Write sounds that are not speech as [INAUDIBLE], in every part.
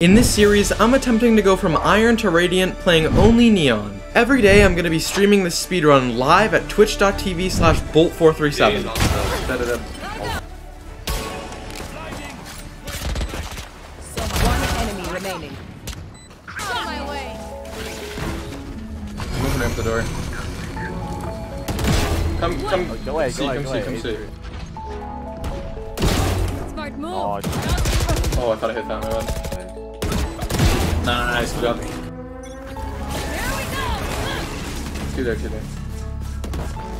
In this series, I'm attempting to go from Iron to Radiant playing only Neon. Every day I'm going to be streaming this speedrun live at twitch.tv slash bolt437. Set it up. One enemy remaining. I'm opening up the door. Come, come, Go away, see, go come go see, away. come see. Smart move. Oh, Oh, I thought I hit that, my bad. Nice, good job. Two there, two there.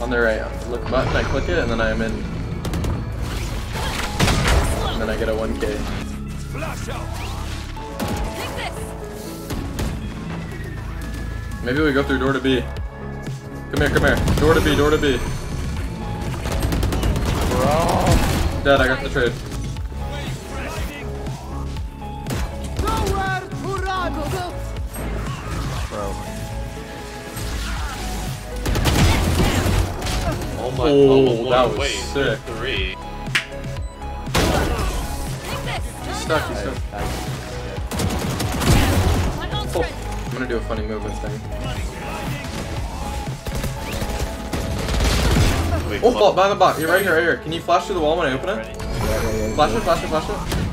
On the right, look button, I click it, and then I'm in. And then I get a 1k. Take this. Maybe we go through door to B. Come here, come here. Door to B, door to B. Bro. Dad, I got the trade. Bro. Oh my Oh, that was wait, sick. Three. He's stuck, he's stuck. My ult's Oh. I'm gonna do a funny move this thing. Wait, Oh, bot, by the bot. You're right here, right here. Can you flash through the wall when I open it? Flash it, flash it, flash it.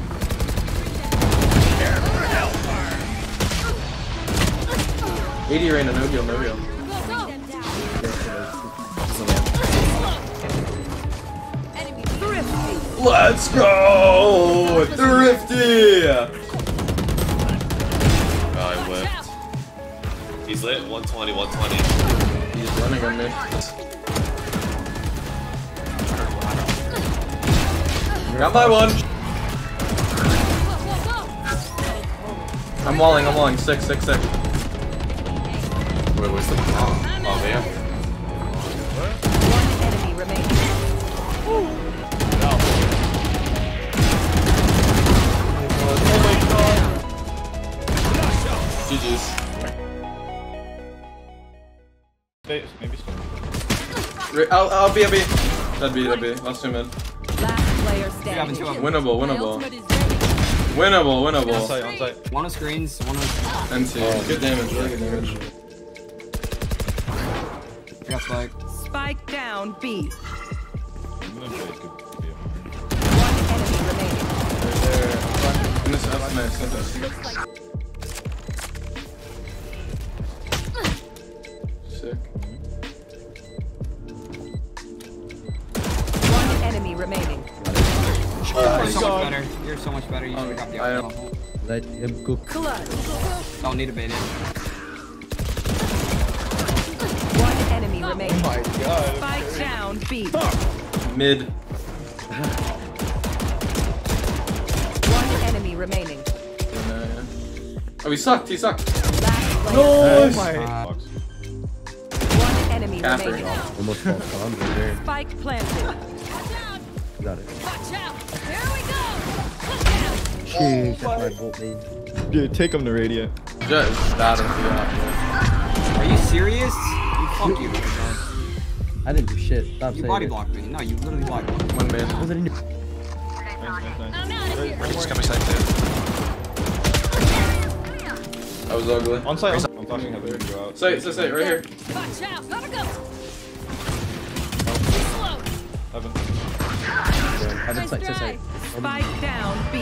Eighty Reyna, no heal, no heal. Go, go. Enemy. Thrifty. Let's go! Thrifty! Oh, I whipped. He's lit. 120, 120. He's running on me. Got by one. I'm walling, I'm walling. Six, six, six. Wait, where's the bomb? Oh, man. One enemy remaining. GG's. Re- I'll, I'll be, I'll be. That'd be, that'd be. Last two mid. Last player standing. Winnable, My winnable. ultimate is ready. Winnable, winnable. Onsite, onsite. One of screens, one of. NC. Good damage, really good damage. I got spike. Spike down B. One enemy remaining. Oh right there. And this, that's nice, that's nice. Sick. One enemy remaining. You're so much better. You're so much better. You should have got the I am. alcohol. Let him cook. Clutch. Don't need to bait it. Enemy remaining. my god. Spike down B. Mid. [SIGHS] One enemy remaining. And, uh, Oh, he sucked, he sucked. No. player. Nice! One enemy Capper. remaining. Almost false on right there. Spike planted. Watch out. Got it. Watch out. Here we go. Look out. Sheesh, that's my bolt main. Dude, take him to radiant. Just that into the Are you serious? You fuck you. I didn't do shit. Stop You saying body it. blocked me. No, you literally blocked me. One mid. Was it in your- I'm out of here. He's coming side That was ugly. On site. I'm flashing heaven. Go out. Say, say, say, right here. Watch out. Gotta go. Slow. Heaven. I've been Nice sight, sight, try. sight. Spike down B.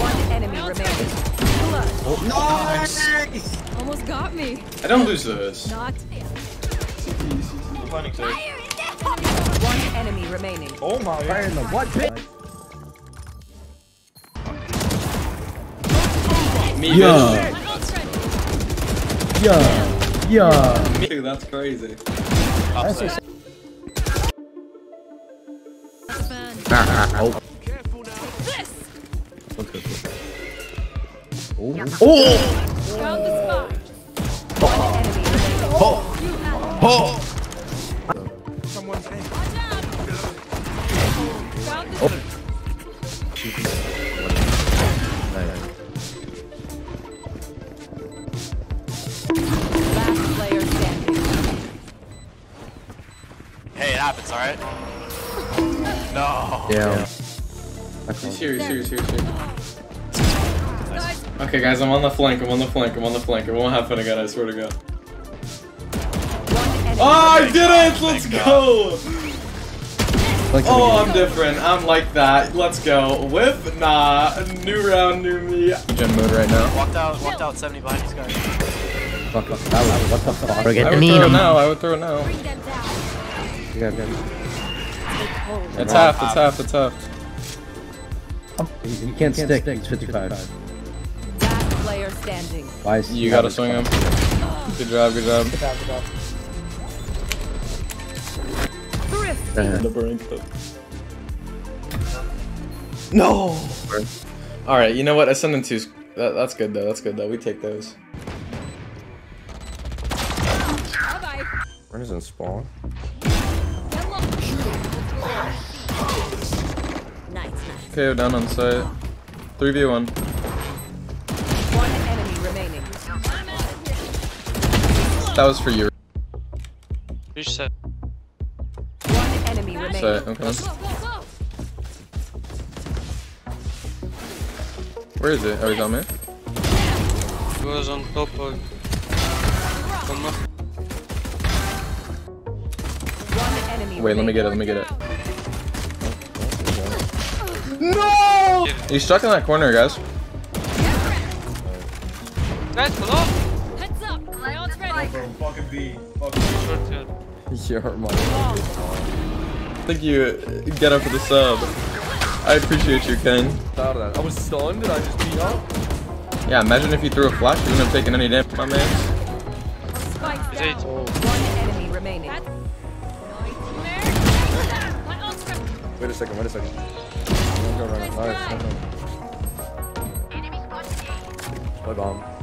One enemy remaining. Clutch. Almost got me. I don't lose those. Not. I'm. One enemy remaining. Oh my Fire in the what? Me, Yeah. My ult's ready. Yeah. Yeah. bitch. Me, that's crazy. That's so Fun. Oh. This. Okay, cool. Oh. Found the spot. One enemy remaining. You have it. Watch out. Found Last player standing. Hey, it happens, alright? No. Yeah. He's here, he's here, he's here, he's. Okay, guys, I'm on the flank, I'm on the flank, I'm on the flank. It won't happen again, I swear to God. Oh, I did it! Let's go! Like Oh, I'm different. I'm like that. Let's go. Whip? Nah. New round, new me. Gen mode right now. Walked out, walked out 70 behind these guys. Fuck, fuck, that was, what the fuck? Forget I would throw it now. I would throw it now. Bring them down. Yeah. It's half. It's half. It's half. He, he can't stick, he's 55. Last player standing. Nice. You gotta swing him. Good job, good job. Good job, good job. No! Alright, you know what? I send in two. That, that's good though, that's good though. We take those. Where is doesn't spawn? Nice, nice. Okay, down on site. 3v1. That was for you. One enemy remaining. Site. Okay. Go, go, go. Where is it? Oh, he's on me. was on top of. One enemy Wait. Let me get it. Let me get it. No! He's stuck in that corner, guys. Guys, hello? Heads up. My ult's. Fucking B. [LAUGHS] Your mom. Thank you. Get up for the sub. I appreciate you, Ken. Out of that. I was stunned and I just beat up. Yeah, imagine if you threw a flash, you wouldn't have taken any damage, my man. Spike eight. down. One enemy remaining. That's nightmare. My ult's ready. Wait a second, wait a second. Go run. Nice Nice. try. Bomb.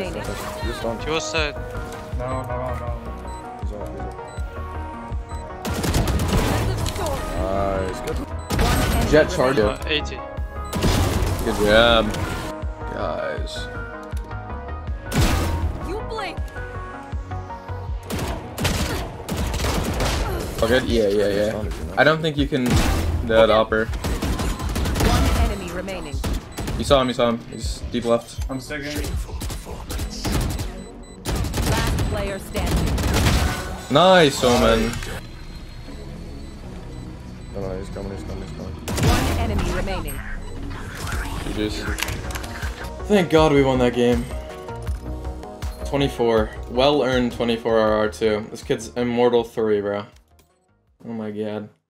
Enemy remaining. You're stunned. He was side. He's on, he's on. Nice. Good. Jett remaining. charger. Uh, 80. Good job. Guys. You blink. Oh, good? Yeah, yeah, yeah. I don't think you can... Dead upper. One enemy remaining. You saw him, you saw him. He's deep left. I'm sticking. Last player standing. Nice, Omen. No, no, he's coming, he's coming, he's coming. One enemy remaining. GG's. Thank God we won that game. 24. Well earned 24 RR2. This kid's Immortal 3, bro. Oh my god.